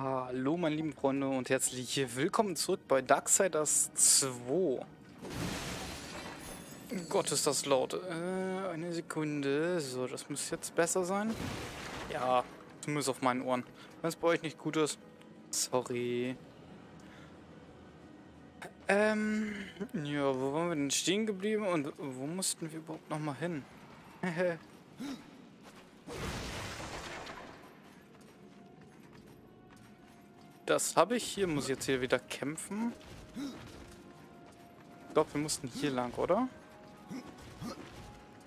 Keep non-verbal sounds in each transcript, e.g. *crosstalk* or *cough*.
Hallo meine lieben Freunde und herzlich willkommen zurück bei Darksiders 2. Gott ist das laut. Äh, eine Sekunde. So, das müsste jetzt besser sein. Ja, zumindest auf meinen Ohren. Wenn es bei euch nicht gut ist, sorry. Ähm, ja, wo waren wir denn stehen geblieben und wo mussten wir überhaupt nochmal hin? *laughs* Das habe ich. Hier muss ich jetzt hier wieder kämpfen. Ich glaube, wir mussten hier lang, oder?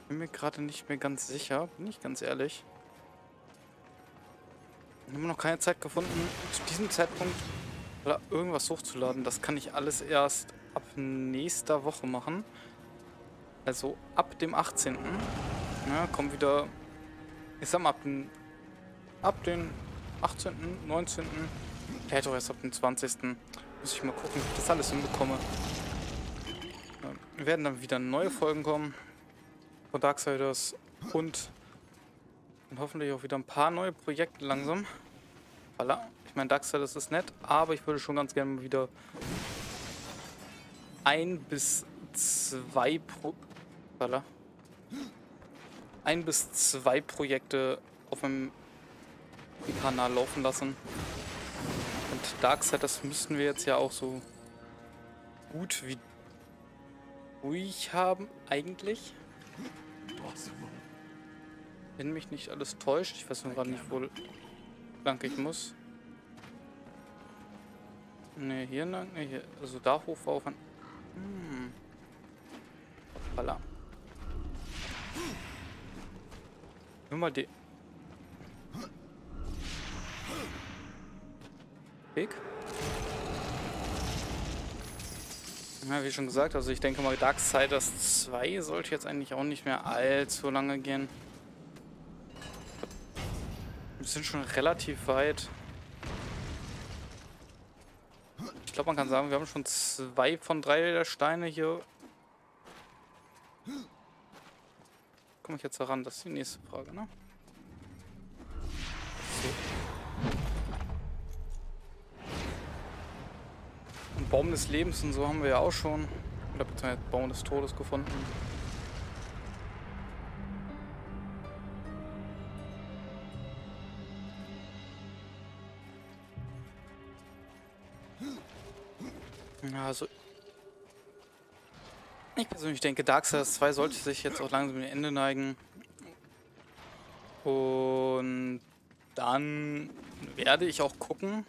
Bin mir gerade nicht mehr ganz sicher. Bin ich ganz ehrlich. Ich habe noch keine Zeit gefunden, zu diesem Zeitpunkt irgendwas hochzuladen. Das kann ich alles erst ab nächster Woche machen. Also ab dem 18. Ja, kommt wieder... Ich sag mal, ab den, ab den 18., 19., Vielleicht auch erst ab dem 20. Muss ich mal gucken, wie ich das alles hinbekomme. Wir werden dann wieder neue Folgen kommen von Darksiders und, und hoffentlich auch wieder ein paar neue Projekte langsam. Voilà. Ich meine, Darksiders ist nett, aber ich würde schon ganz gerne mal wieder ein bis zwei Pro voilà. ein bis zwei Projekte auf meinem Kanal laufen lassen. Darkseid, das müssten wir jetzt ja auch so gut wie ruhig haben, eigentlich. Wenn mich nicht alles täuscht, ich weiß nur gerade nicht, wo lang ich muss. Ne, hier lang, ne, hier, also da hoch war auch ein... Hm. Hoppala. Nur mal die... Weg. Ja, wie schon gesagt, also ich denke mal, Darksiders 2 sollte jetzt eigentlich auch nicht mehr allzu lange gehen. Wir sind schon relativ weit. Ich glaube, man kann sagen, wir haben schon zwei von drei der Steine hier. Komme ich jetzt heran? Das ist die nächste Frage, ne? Baum des Lebens und so haben wir ja auch schon. Oder beziehungsweise Baum des Todes gefunden. Ja, also ich persönlich denke, Darksiders 2 sollte sich jetzt auch langsam dem Ende neigen. Und dann werde ich auch gucken,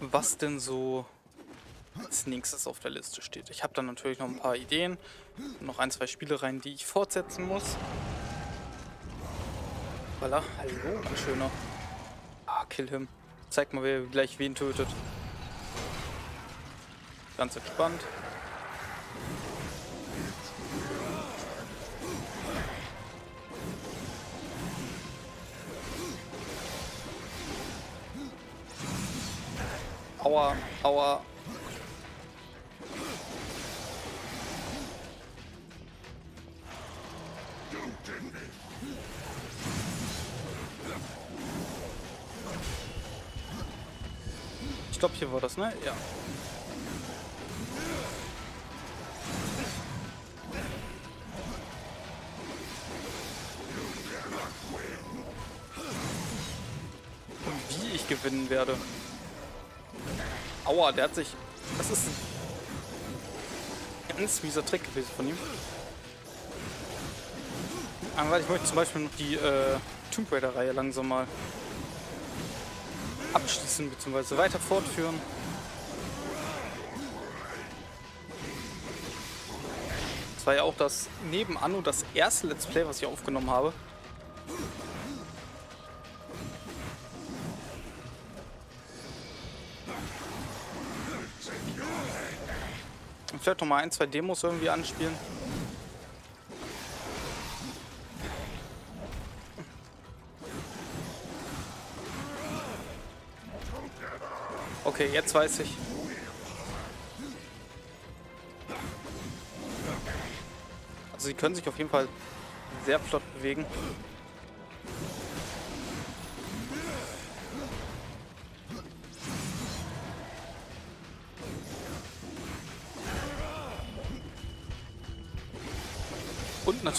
was denn so als nächstes auf der Liste steht. Ich habe dann natürlich noch ein paar Ideen, noch ein, zwei Spielereien, die ich fortsetzen muss. Voilà, hallo, ein schöner. Ah, kill him. Zeig mal, wer gleich wen tötet. Ganz entspannt. Aua, aua. Ich glaube, hier war das, ne? Ja. Und wie ich gewinnen werde. Aua, der hat sich... Das ist ein ganz mieser Trick gewesen von ihm. Aber ich möchte zum Beispiel noch die äh, Tomb Raider-Reihe langsam mal abschließen bzw. weiter fortführen. Das war ja auch das neben Anno das erste Let's Play, was ich aufgenommen habe. Vielleicht noch mal ein, zwei Demos irgendwie anspielen. Okay, jetzt weiß ich. Also sie können sich auf jeden Fall sehr flott bewegen.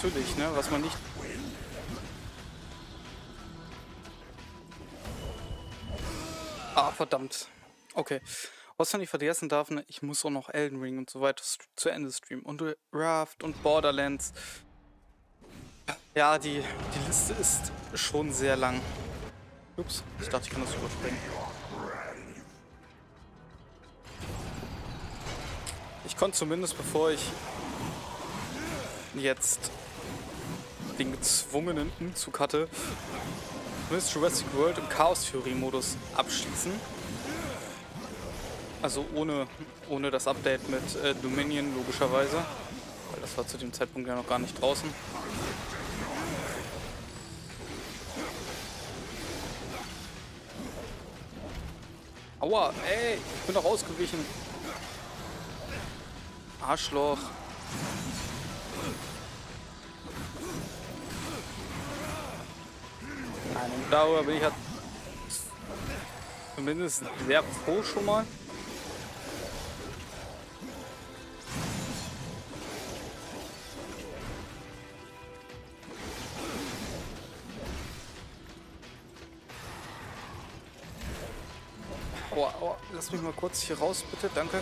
Natürlich, ne, was man nicht... Ah, verdammt. Okay. Was man nicht vergessen darf, ne, ich muss auch noch Elden Ring und so weiter zu Ende streamen. Und Raft und Borderlands. Ja, die, die Liste ist schon sehr lang. Ups, ich dachte, ich kann das überspringen. Ich konnte zumindest, bevor ich jetzt den gezwungenen Umzug hatte, zumindest Jurassic World im Chaos Theory Modus abschließen. Also ohne, ohne das Update mit äh, Dominion logischerweise. Weil das war zu dem Zeitpunkt ja noch gar nicht draußen. Aua, ey, ich bin doch ausgewichen. Arschloch. Darüber bin ich ja zumindest sehr froh schon mal. Aua, aua, lass mich mal kurz hier raus, bitte, danke.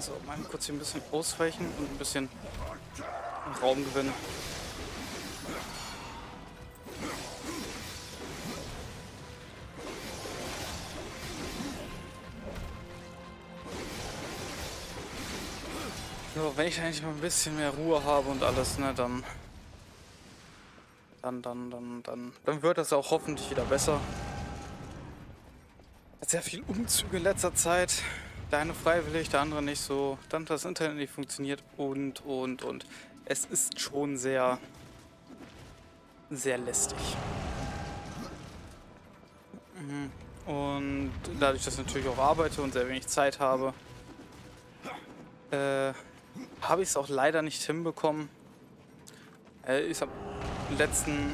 So, mal kurz hier ein bisschen ausweichen und ein bisschen Raum gewinnen. So, wenn ich eigentlich mal ein bisschen mehr Ruhe habe und alles, ne, dann dann, dann, dann, dann, dann wird das auch hoffentlich wieder besser. Sehr viel Umzüge in letzter Zeit. Der eine freiwillig, der andere nicht so. Dann das Internet nicht funktioniert und, und, und. Es ist schon sehr, sehr lästig. Mhm. Und dadurch, dass ich natürlich auch arbeite und sehr wenig Zeit habe, äh, habe ich es auch leider nicht hinbekommen. Äh, ich habe in den letzten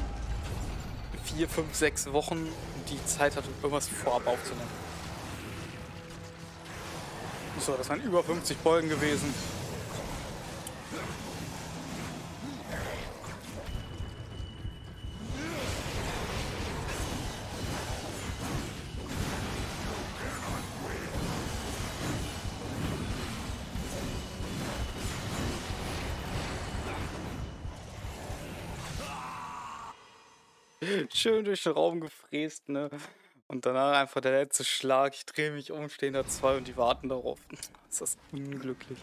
vier, fünf, sechs Wochen die Zeit hatte, irgendwas vorab aufzunehmen. So, das waren über 50 Folgen gewesen. Schön durch den Raum gefräst, ne? Und danach einfach der letzte Schlag. Ich drehe mich um, stehen da zwei und die warten darauf. *laughs* ist das unglücklich.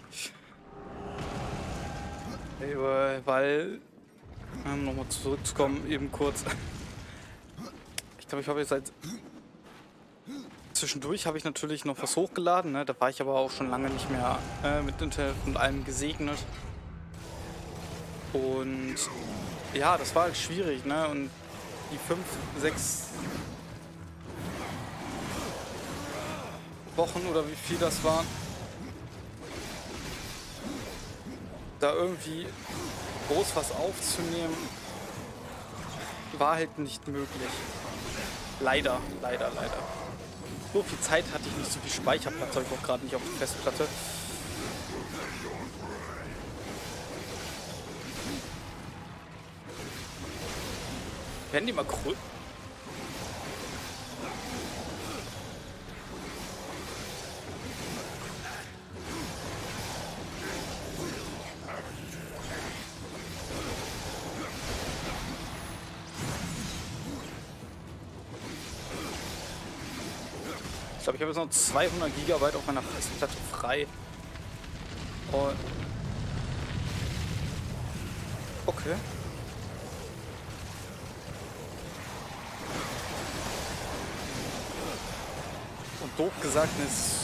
Hey, weil, um nochmal zurückzukommen, eben kurz. *laughs* Ich glaube, ich habe jetzt seit. Zwischendurch habe ich natürlich noch was hochgeladen, ne? da war ich aber auch schon lange nicht mehr äh, mit Internet und allem gesegnet. Und ja, das war halt schwierig, ne? Und die fünf, sechs Wochen oder wie viel das waren, da irgendwie groß was aufzunehmen, war halt nicht möglich. Leider, leider, leider. So viel Zeit hatte ich nicht, so viel Speicherplatz habe ich auch gerade nicht auf der Festplatte. Werden die mal größer? Ich glaube, ich habe jetzt noch 200 Gigabyte auf meiner Festplatte frei. Und okay. Und doof gesagt ist...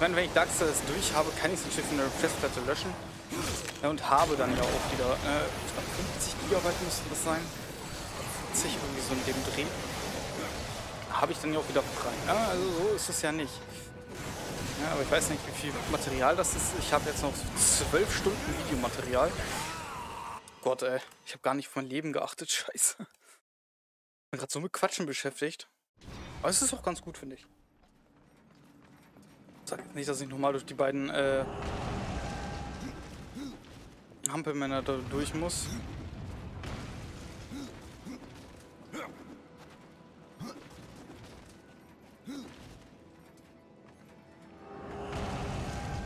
Ich meine, wenn ich DAX durch habe, kann ich es natürlich von der Festplatte löschen. Ja, und habe dann ja auch wieder, äh, ich glaube 50 Gigabyte müsste das sein. 40 irgendwie so in dem Dreh. Habe ich dann ja auch wieder frei. Ja, also so ist es ja nicht. Ja, aber ich weiß nicht, wie viel Material das ist. Ich habe jetzt noch zwölf Stunden Videomaterial. Gott, ey. Ich habe gar nicht auf mein Leben geachtet. *laughs* Scheiße. Bin gerade so mit Quatschen beschäftigt. Aber es ist auch ganz gut, finde ich. Sag nicht, dass ich nochmal durch die beiden äh, Hampelmänner durch muss.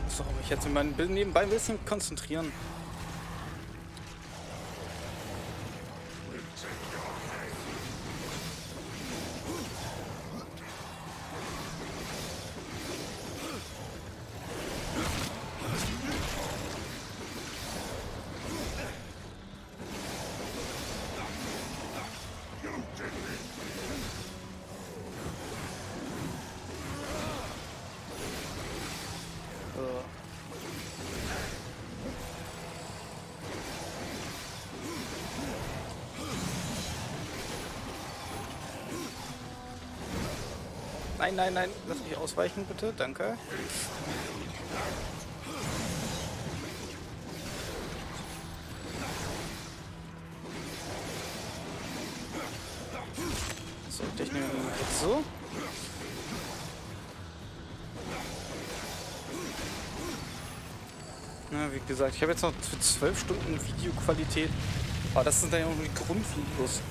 So, ich jetzt nebenbei ein bisschen konzentrieren. Nein, nein, nein. Lass mich ausweichen, bitte. Danke. So, Technik so. Na, wie gesagt, ich habe jetzt noch für 12 Stunden Videoqualität. Aber das sind dann ja auch nur die Grundvideos.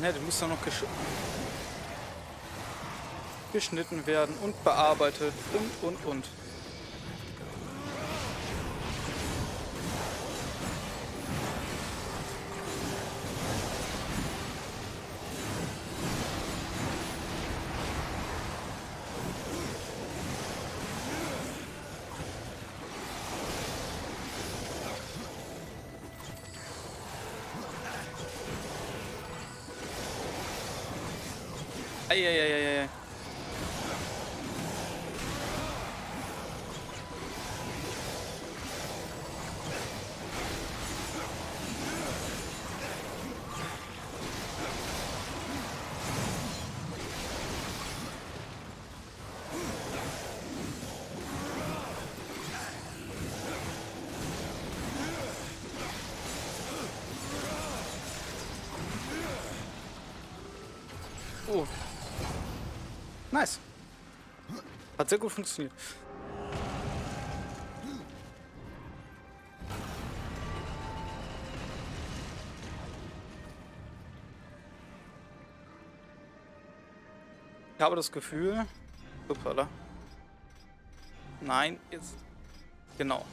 Ne, die muss dann noch gesch geschnitten werden und bearbeitet und, und, und. Eieieiei. Oh. Nice. Hat sehr gut funktioniert. Ich habe das Gefühl... Upala. Nein, jetzt... Genau.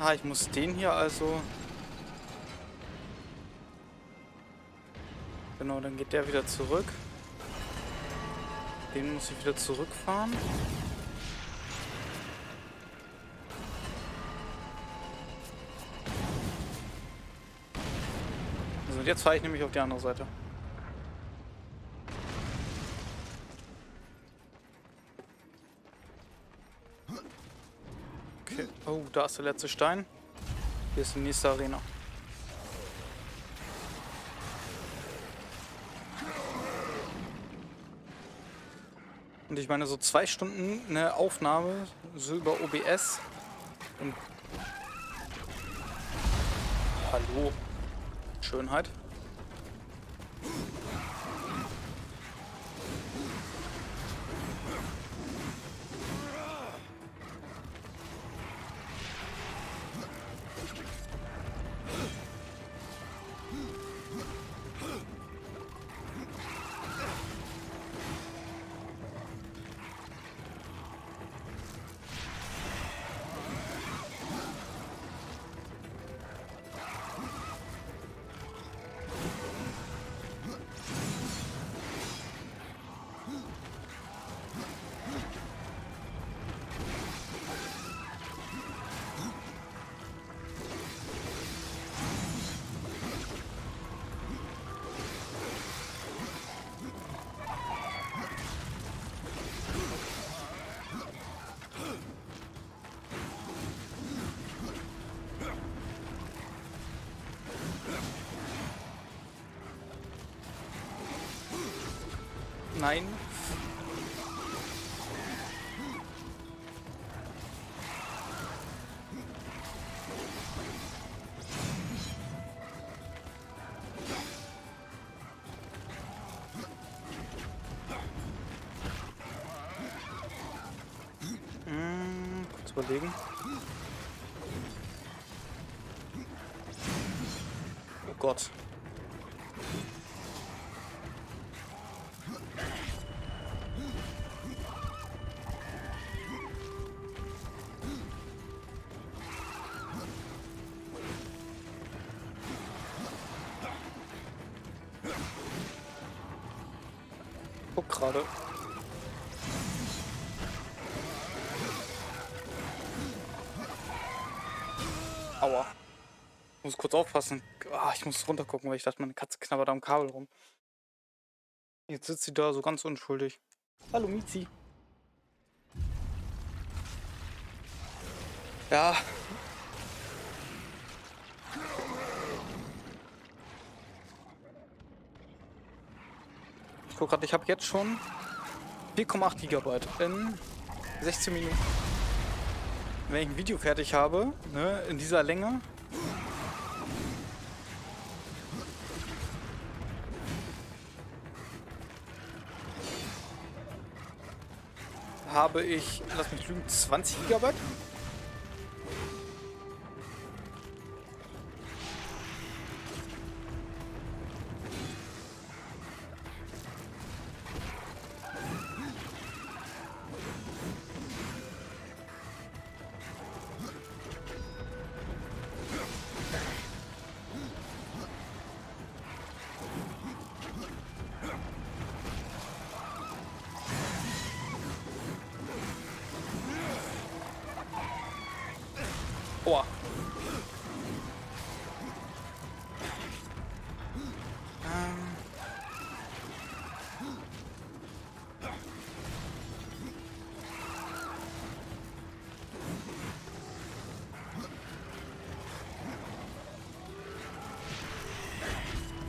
Ah, ich muss den hier also... Genau, dann geht der wieder zurück. Den muss ich wieder zurückfahren. Also jetzt fahre ich nämlich auf die andere Seite. Okay. Oh, da ist der letzte Stein. Hier ist die nächste Arena. Und ich meine, so zwei Stunden eine Aufnahme, so über OBS. Und Hallo. Schönheit. Nein. Guck gerade. Aua. Ich muss kurz aufpassen. Ah, ich muss runter gucken, weil ich dachte, meine Katze knabbert am Kabel rum. Jetzt sitzt sie da so ganz unschuldig. Hallo Mizi. Ja. Guck gerade, ich habe jetzt schon 4,8 Gigabyte in 16 Minuten. Wenn ich ein Video fertig habe, ne, in dieser Länge, habe ich, lass mich lügen, 20 Gigabyte.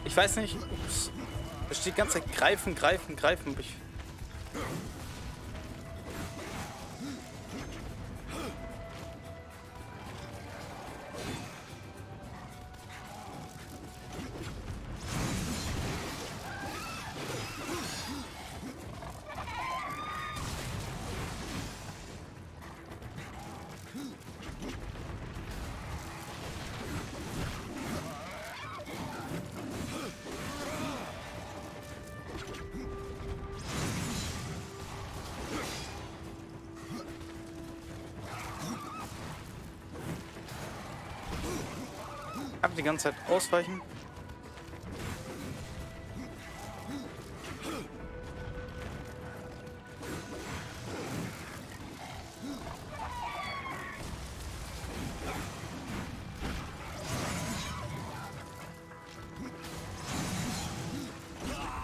Ich weiß nicht, ups. Da steht die ganze Zeit greifen, greifen, greifen. Ich die ganze Zeit ausweichen.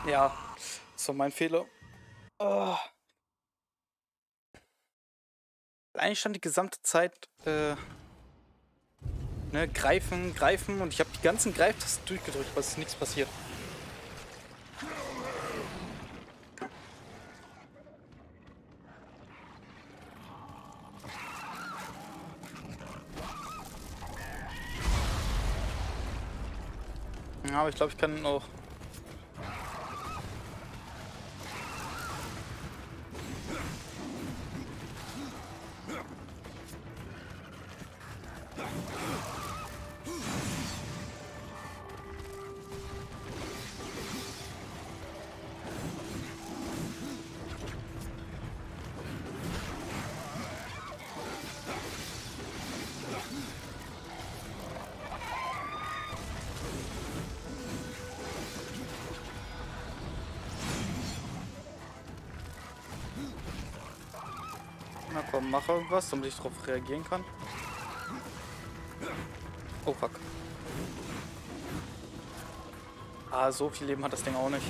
Ja, war mein Fehler. Oh. Eigentlich stand die gesamte Zeit äh, ne, greifen, greifen und ich habe die ganzen Greiftasten durchgedrückt, aber es ist nichts passiert. Ja, aber ich glaube, ich kann auch komm, mach irgendwas, damit ich darauf reagieren kann. Oh fuck. Ah, so viel Leben hat das Ding auch nicht.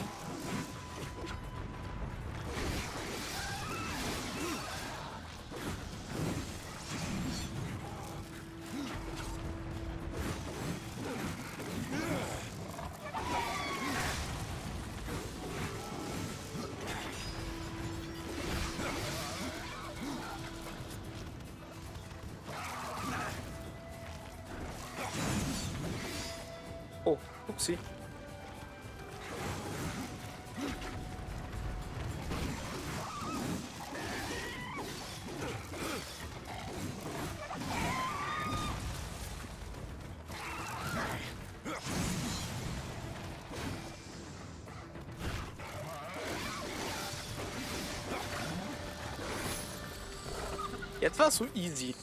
Jetzt war es so easy.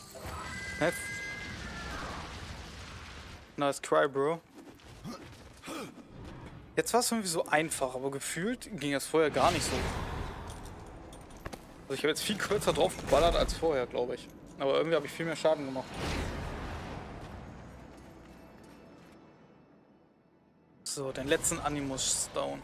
Hä? Nice try, Bro. Jetzt war es irgendwie so einfach, aber gefühlt ging das vorher gar nicht so. Also ich habe jetzt viel kürzer drauf geballert als vorher, glaube ich. Aber irgendwie habe ich viel mehr Schaden gemacht. So, den letzten Animus down.